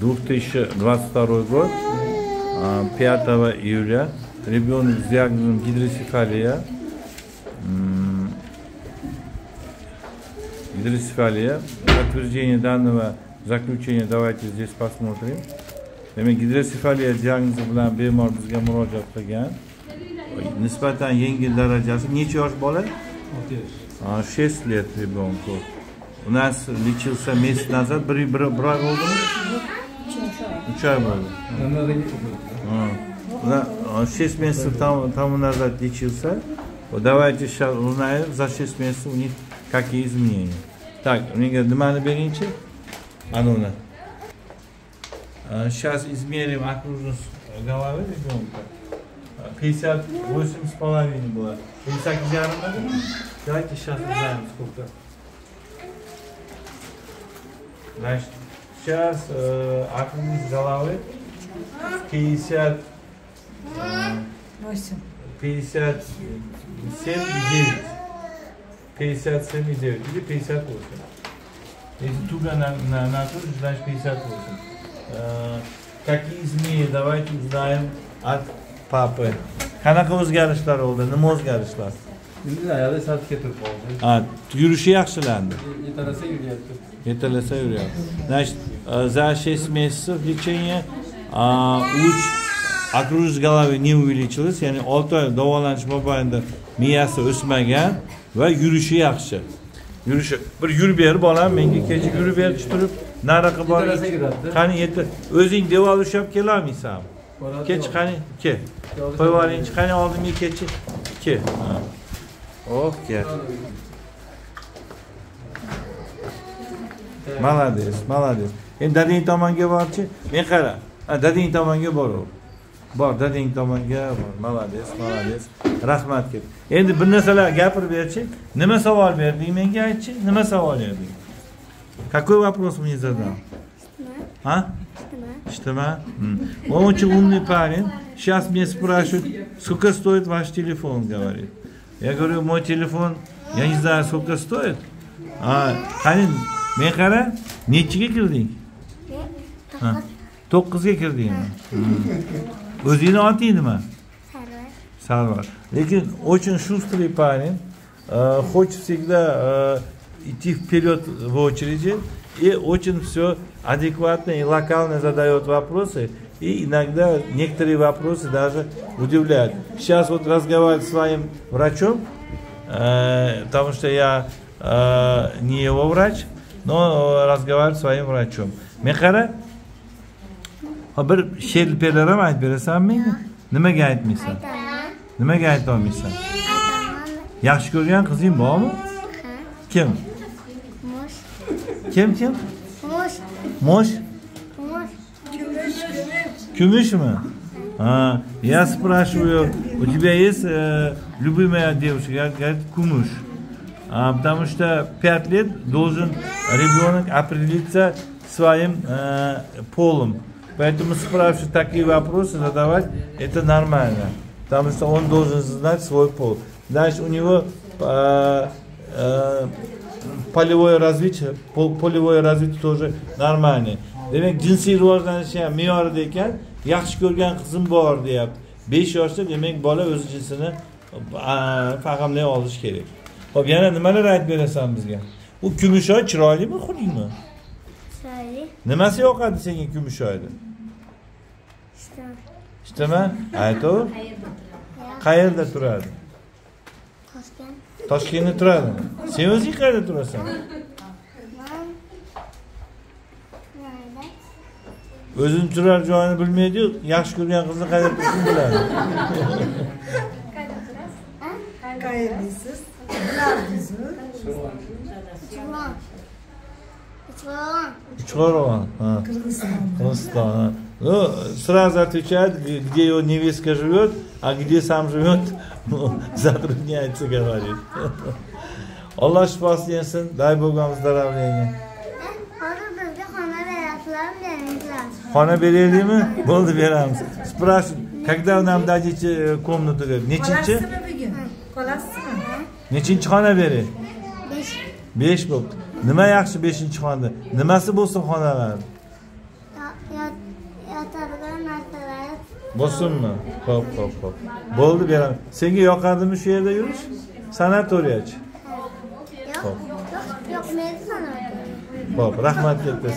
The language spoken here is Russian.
2022 год, а, 5 июля, ребенок с диагнозом гидросефалия, гидросефалия, подтверждение данного заключения давайте здесь посмотрим. demak gidrosefaliya diagnozi bilan bemor bizga murojaat qilgan nisbatan yengil darajasi necha yosh bola olti yosh А, 6 лет ребенку. У нас лечился месяц назад, bir, bir, bir oy bo'ldimi? Bo'ldi. А, на- а, 6 месяцев тому, тому назад лечился. Вот давайте сейчас узнаем за 6 месяцев у них какие изменения. Так, у них nimani beringchi? Anuna. Сейчас измерим окружность головы ребенка. А, 58 с половиной было. 58 ярым Давайте сейчас узнаем сколько. Значит, сейчас э, окружность головы 50, э, Восемь. 57 и 9. 57 и 9 или 58. Если туго на, на, накрутишь, значит 58. Э, какие изменения, давайте узнаем от папы. qanaqa o'zgarishlar bo'ldi nima o'zgarishlar endi ayoli sarfga turib qoldi ha yurishi yaxshilandi yetalasa yuryapti Yetalasa yuriyapti. Значит, э, за 6 месяцев лечения а, uch окружность головы не увеличилась, ya'ni 6 oy davolanish mobaynida miyasi o'smagan va yurishi yaxshi. Yurishi bir yurib ber bolam menga kecha yurib berchi turib nariga bor. Yetalasa yuradi. Qani yeta o'zing devor ushlab kelolmaysanmi? Boradi, Kech yo'q. qani ke. Qo'yib yuboringchi qani oldimga kechi. Ke. Ke. Молодец, молодец. Endi dadang tomonga borchi. Men qara. Ha, dadang tomonga boraver. Bor, dadang tomonga bor. Молодец, молодец. Rahmat ket. Endi bir narsalar gapirib berchi. Nima savol berding menga aytchi? Nima savol berding? Какой вопрос мне задал? А? Что? Он очень умный парень. Сейчас мне спрашивают, сколько стоит ваш телефон, говорит. Я говорю, мой телефон, я не знаю, сколько стоит. А, men qara, nechiga kirding? Ha, to'qqizga kirdingmi? Hmm. O'zingni oting nima? Sarvar. Lekin очень шустрый парень, э, хочет всегда э, идти вперед в очереди и очень все адекватно и локально задает вопросы. И иногда некоторые вопросы даже удивляют. Сейчас вот разговариваю с своим врачом, э, потому что я э, не его врач, но разговариваю с своим врачом. Ha, bir she'r beraman aytib berasanmi? Nimaga aytmaysan? Nimaga aytolmaysan? Yaxshi ko'rgan qizing bormi? Kim? Kim? Mush. Mosh? Кумышма? А, я спрашиваю, у тебя есть э, любимая девушка? Я говорит, кумыш. А, потому что пять лет должен ребенок определиться своим э, полом. Поэтому спрашивать такие вопросы, задавать, это нормально. Потому что он должен знать свой пол. Значит, у него э, э, полевое развитие, пол- полевое развитие тоже нормальное. Demak, jinsiy rivojlanishi ham me'yorida ekan, yaxshi ko'rgan qizim bor deyapti. 5 yoshda demak bola o'z jinsini fahmlay olishi kerak. Xo'p, yana nimalar aytib berasan bizga? U kumushoy chiroylimi, xunukmi? Chiroyli. Nimasi yoqadi senga kumushoyni? Ishtimi? Aytaver. Qayerda turadi? Toshkent. Toshkentda turadi. Sen o'zing qayerda turasan? O'zini turar joyini bilmaydi, yaxshi ko'rgan qizni qayerda turishini biladi. Qirg'iziston. ha. Ну, сразу отвечает, где его невестка живет, а где сам живет, затрудняется говорить. Shifosini bersin. Дай Бог вам здоровления. Hozir bizga xona berasizlar, beringlar. Xona beraylikmi? Bo'ldi, beramiz. Спрашивают, когда нам дадите э, комнату? говорит. Nechinchi? Bugun? Qolasizmi? Nechinchi xona beray? Besh. 5 bo'pti. Nima yaxshi 5-xonada? Nimasi bo'lsin xonalar? Ya- bo'lsinmi ho'p ho'p ho'p bo'ldi beraman senga yoqadimi shu yerda yurish sanatoriyachi sanatım. ho'p rahmat katta